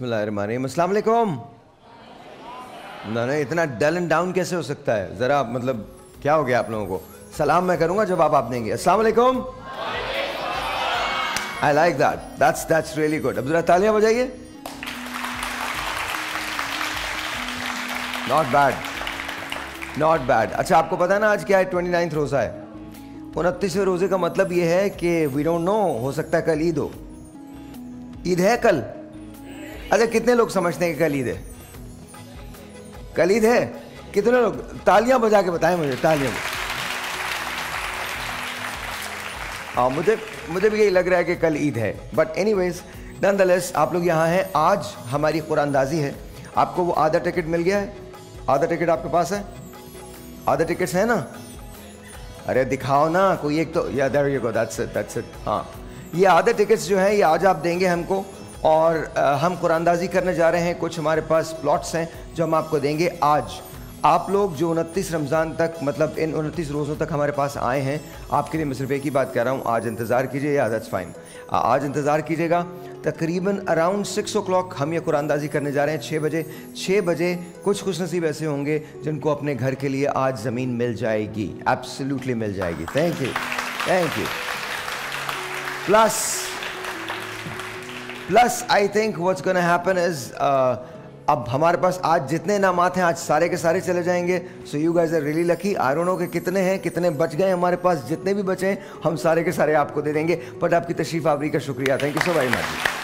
बिस्मिल्लाहिर्रहमानिर्रहीम। ना ना, इतना डल एंड डाउन कैसे हो सकता है? ज़रा मतलब क्या हो गया आप लोगों को? सलाम मैं करूँगा जवाब आप देंगे। अस्सलाम I like that that's that's really good अब ज़रा तालियाँ बजाइए। नॉट बैड नॉट बैड अच्छा आपको पता है ना, आज क्या है? ट्वेंटी नाइन्थ रोज़ा है। उनतीसवें रोज़े का मतलब ये है कि वी डोंट नो हो सकता है कल ईद हो। ईद है कल। अच्छा कितने लोग समझते हैं कि कल ईद है? कल ईद है? कितने लोग? तालियाँ बजा के बताएँ मुझे, तालियाँ। हाँ मुझे मुझे भी यही लग रहा है कि कल ईद है। बट एनी वेज नंदलेस आप लोग यहाँ हैं। आज हमारी कुरानदाजी है। आपको वो आधा टिकट मिल गया है। आधा टिकट आपके पास है? आधा टिकट्स है ना? अरे, दिखाओ ना, कोई एक तो या there you go that's it that's it हाँ। ये आधे टिकट्स जो हैं, ये आज आप देंगे हमको। और हम कुरानदाजी करने जा रहे हैं। कुछ हमारे पास प्लॉट्स हैं जो हम आपको देंगे आज। आप लोग जो उनतीस रमज़ान तक मतलब इन उनतीस रोज़ों तक हमारे पास आए हैं, आपके लिए मैं सिर्फ़ एक ही बात कह रहा हूँ, आज इंतज़ार कीजिए, या दैट्स फाइन आज इंतज़ार कीजिएगा। तकरीबन अराउंड सिक्स ओ क्लॉक हम ये कुरानदाजी करने जा रहे हैं छः बजे। छः बजे कुछ खुश नसीब ऐसे होंगे जिनको अपने घर के लिए आज ज़मीन मिल जाएगी। एब्सोल्युटली मिल जाएगी। Thank you thank you plus plus I think what's gonna happen is अब हमारे पास आज जितने इनामात हैं, आज सारे के सारे चले जाएँगे। So you guys are really lucky I कि कितने हैं, कितने बच गए हमारे पास। जितने भी बचे हैं, हम सारे के सारे आपको दे देंगे। बट आपकी तशरीफ़ आवरी का शुक्रिया। Thank you so very much